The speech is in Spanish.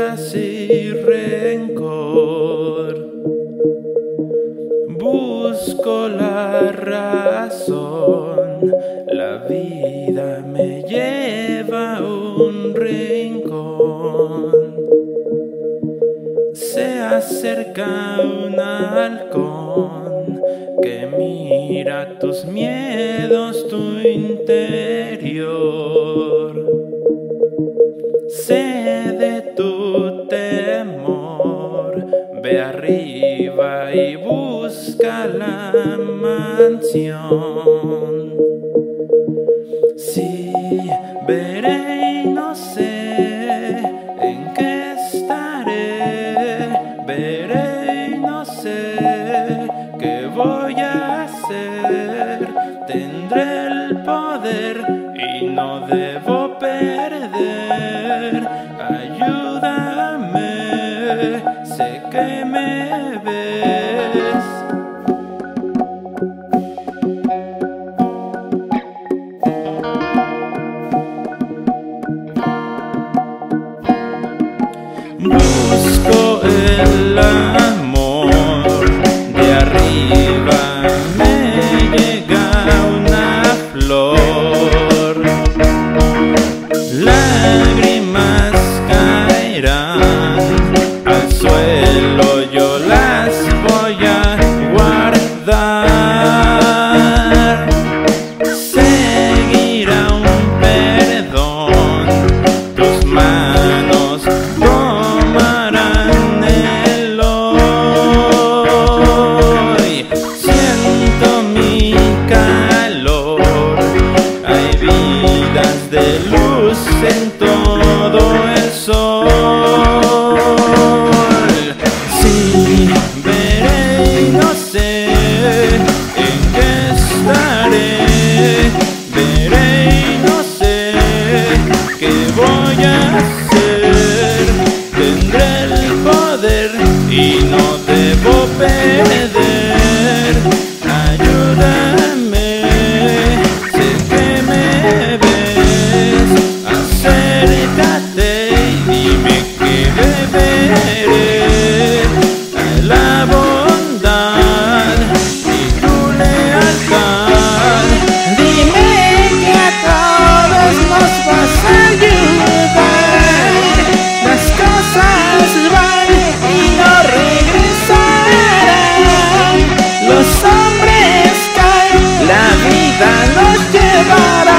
hay casi rencor. Busco la razón, la vida me lleva a un rincón. Se acerca un halcón que mira tus miedos, tu interior. Mansión. Sí, veré y no sé en qué estaré, veré y no sé qué voy a hacer. Tendré el poder y no debo perder. Busco el la noche